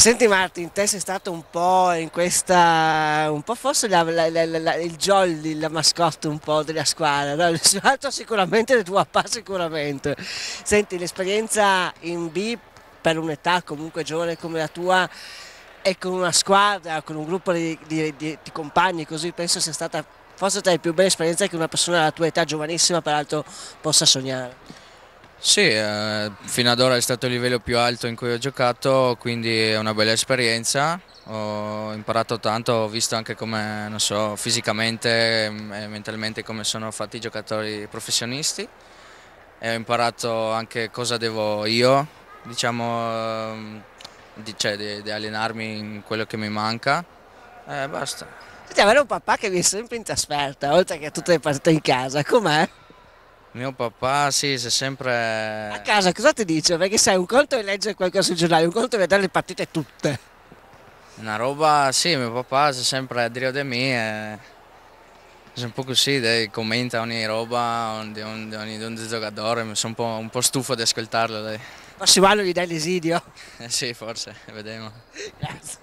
Senti Martin, te sei stato un po' in questa, un po' forse la- la- la- il jolly, la mascotte un po' della squadra, no? Il suo altro sicuramente, il tuo papà sicuramente. Senti, l'esperienza in B per un'età comunque giovane come la tua e con una squadra, con un gruppo di, di- di- di compagni così, penso sia stata forse tra le più belle esperienze che una persona della tua età giovanissima peraltro possa sognare. Sì, eh, fino ad ora è stato il livello più alto in cui ho giocato, quindi è una bella esperienza. Ho imparato tanto, ho visto anche come, so, fisicamente e mentalmente come sono fatti i giocatori professionisti e ho imparato anche cosa devo io, diciamo, ehm, di, cioè, di- di allenarmi in quello che mi manca e basta. Senti, avere un papà che viene sempre in trasferta, oltre che tutte le partite in casa, com'è? Mio papà, sì, si è A sempre... casa cosa ti dice? Perché sai, un conto è leggere qualcosa sui giornali, un conto è vedere le partite tutte. Una roba, sì, mio papà si è sempre a dire di me, e... è un po' così, dai, commenta ogni roba di ogni, ogni, ogni giocatore, mi sono un po', un po' stufo di ascoltarlo, dai. Prossimo anno gli dai l'esidio. Eh sì, forse, vediamo. Grazie.